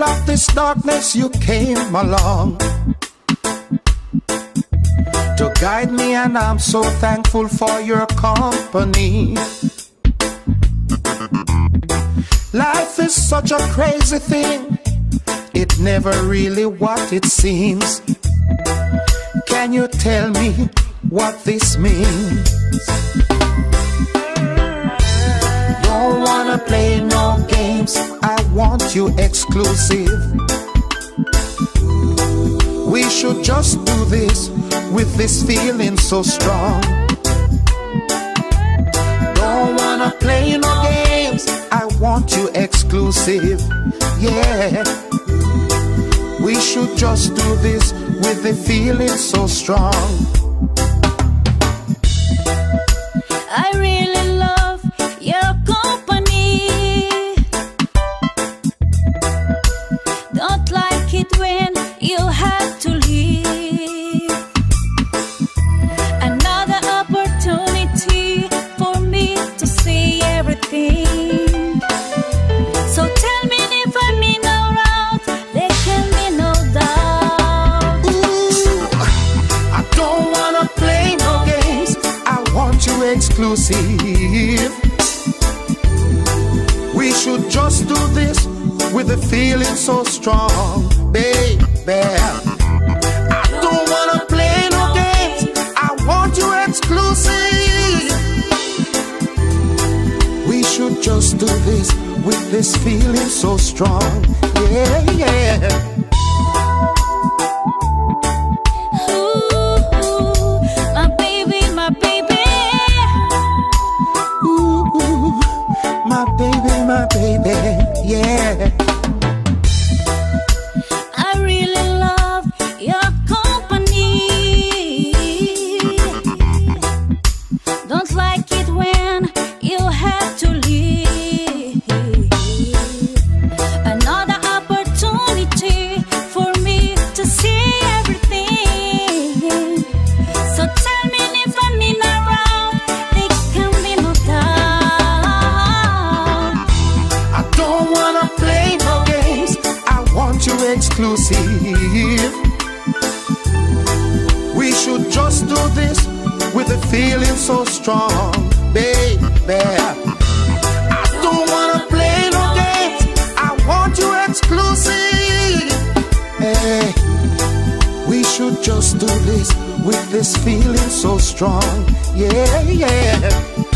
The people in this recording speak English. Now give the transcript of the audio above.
middle of this darkness, you came along to guide me, and I'm so thankful for your company. Life is such a crazy thing, it never really what it seems. Can you tell me what this means? You exclusive. We should just do this with this feeling so strong. Don't wanna play no games, I want you exclusive. Yeah. We should just do this with the feeling so strong. When you have to leave. Another opportunity for me to see everything. So tell me if out, there can be no doubt. Ooh, I don't wanna play no games. I want you exclusive. We should just do this with a feeling so strong, baby. I don't wanna play no games. I want you exclusive. We should just do this with this feeling so strong. Yeah, yeah. My baby, my baby Ooh, my baby, my baby, yeah. You exclusive. We should just do this with a feeling so strong, baby. I don't wanna play no games. I want you exclusive. Hey, we should just do this with this feeling so strong, yeah, yeah.